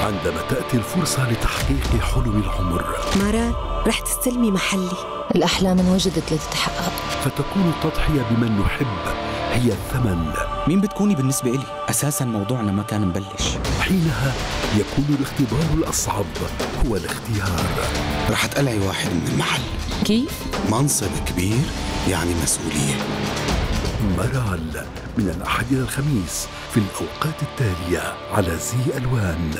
عندما تأتي الفرصة لتحقيق حلم العمر. مرات رح تستلمي محلي. الأحلام انوجدت لتتحقق. فتكون التضحية بمن نحب هي الثمن. مين بتكوني بالنسبة إلي؟ أساسا موضوعنا ما كان مبلش. حينها يكون الاختبار الأصعب هو الاختيار. رح تقلعي واحد من المحل. كيف؟ منصب كبير يعني مسؤولية. مرال من الأحد إلى الخميس في الأوقات التالية على زي ألوان.